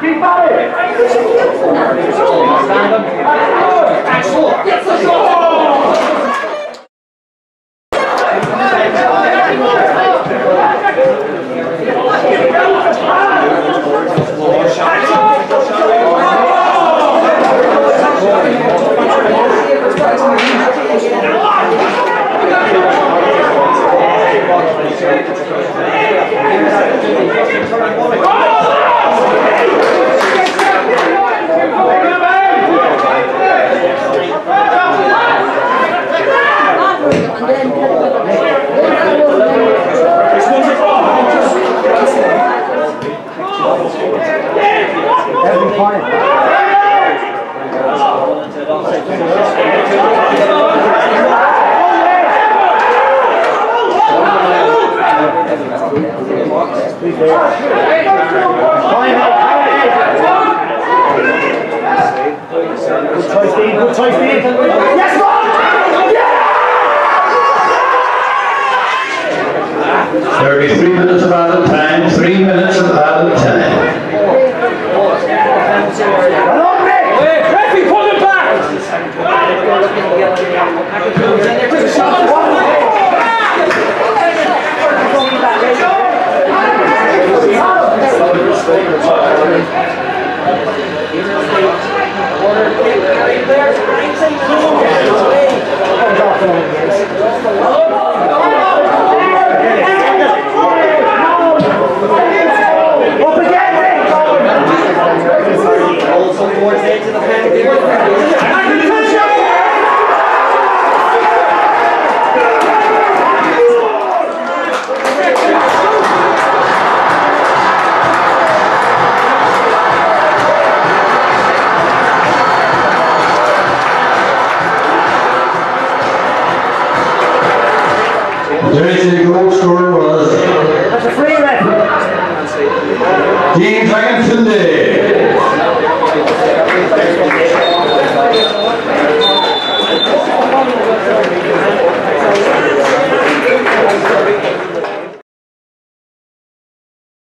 Keep on it! Thank you. There'll be three minutes of added Det er There's the gold scorer was. er. a free referee. Game time today.